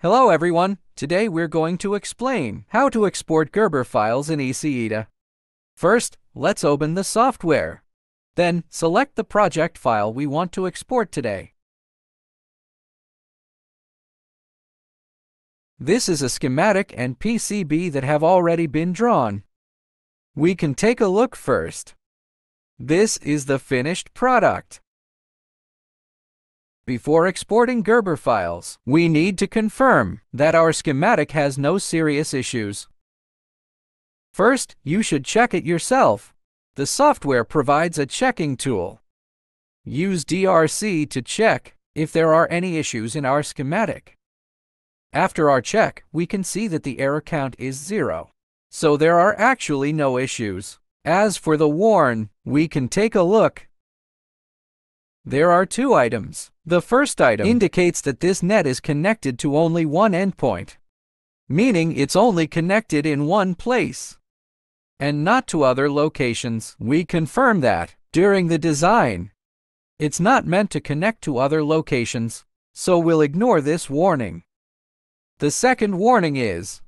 Hello everyone! Today we're going to explain how to export Gerber files in EasyEDA. First, let's open the software. Then, select the project file we want to export today. This is a schematic and PCB that have already been drawn. We can take a look first. This is the finished product. Before exporting Gerber files, we need to confirm that our schematic has no serious issues. First, you should check it yourself. The software provides a checking tool. Use DRC to check if there are any issues in our schematic. After our check, we can see that the error count is zero. So there are actually no issues. As for the warn, we can take a look there are two items. The first item indicates that this net is connected to only one endpoint, meaning it's only connected in one place and not to other locations. We confirm that during the design. It's not meant to connect to other locations, so we'll ignore this warning. The second warning is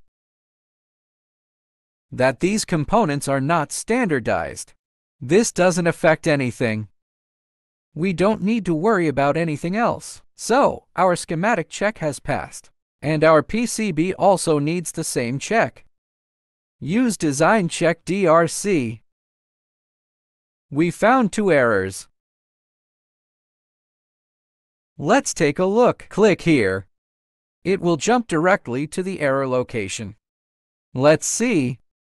that these components are not standardized. This doesn't affect anything we don't need to worry about anything else. So, our schematic check has passed. And our PCB also needs the same check. Use Design Check DRC. We found two errors. Let's take a look. Click here. It will jump directly to the error location. Let's see.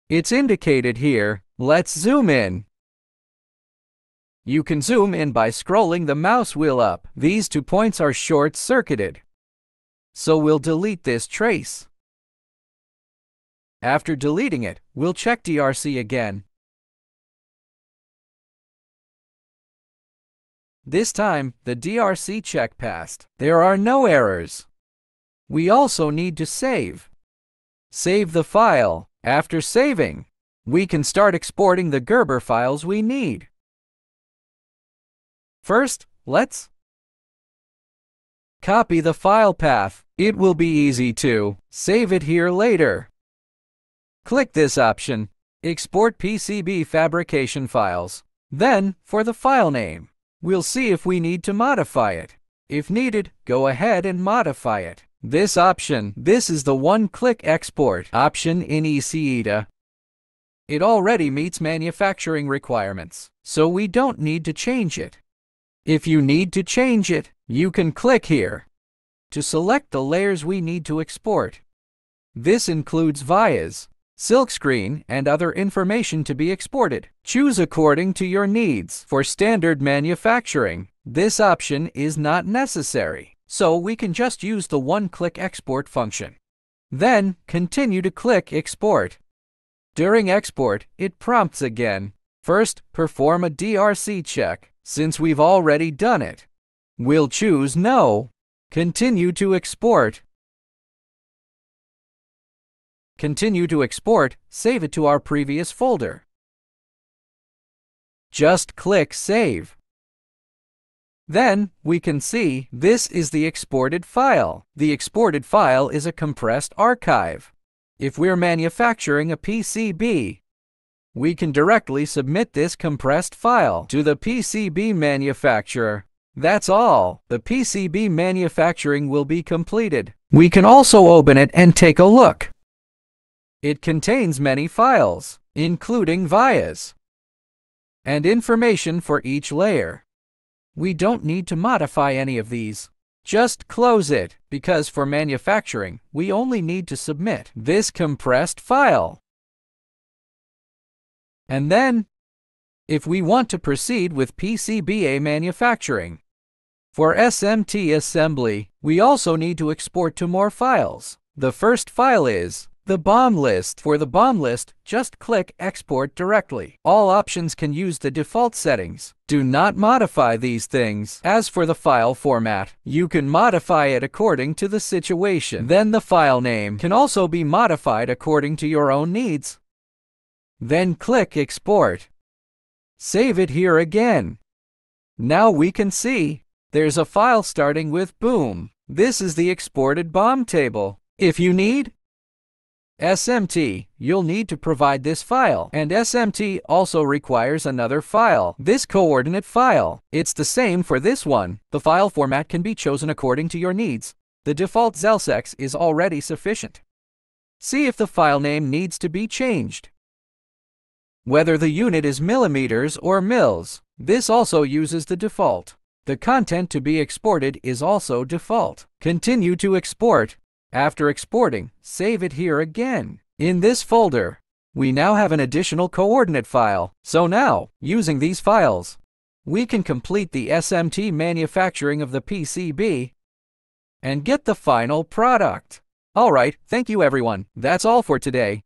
It's indicated here. Let's zoom in. You can zoom in by scrolling the mouse wheel up. These two points are short-circuited. So we'll delete this trace. After deleting it, we'll check DRC again. This time, the DRC check passed. There are no errors. We also need to save. Save the file. After saving, we can start exporting the Gerber files we need. First, let's copy the file path. It will be easy to save it here later. Click this option, Export PCB Fabrication Files. Then, for the file name, we'll see if we need to modify it. If needed, go ahead and modify it. This option, this is the one-click export option in EasyEDA. It already meets manufacturing requirements, so we don't need to change it. If you need to change it, you can click here to select the layers we need to export. This includes vias, silkscreen, and other information to be exported. Choose according to your needs. For standard manufacturing, this option is not necessary, so we can just use the one-click export function. Then, continue to click Export. During export, it prompts again. First, perform a DRC check. Since we've already done it, we'll choose No. Continue to export. Continue to export, save it to our previous folder. Just click Save. Then, we can see this is the exported file. The exported file is a compressed archive. If we're manufacturing a PCB, we can directly submit this compressed file to the PCB manufacturer. That's all. The PCB manufacturing will be completed. We can also open it and take a look. It contains many files, including vias and information for each layer. We don't need to modify any of these. Just close it, because for manufacturing, we only need to submit this compressed file. And then, if we want to proceed with PCBA manufacturing, for SMT assembly, we also need to export to more files. The first file is the BOM list. For the BOM list, just click Export directly. All options can use the default settings. Do not modify these things. As for the file format, you can modify it according to the situation. Then the file name can also be modified according to your own needs. Then click Export. Save it here again. Now we can see there's a file starting with boom. This is the exported BOM table. If you need SMT, you'll need to provide this file, and SMT also requires another file, this coordinate file. It's the same for this one. The file format can be chosen according to your needs. The default XLSX is already sufficient. See if the file name needs to be changed. Whether the unit is millimeters or mils, this also uses the default. The content to be exported is also default. Continue to export. After exporting, save it here again. In this folder, we now have an additional coordinate file. So now, using these files, we can complete the SMT manufacturing of the PCB and get the final product. Alright, thank you everyone. That's all for today.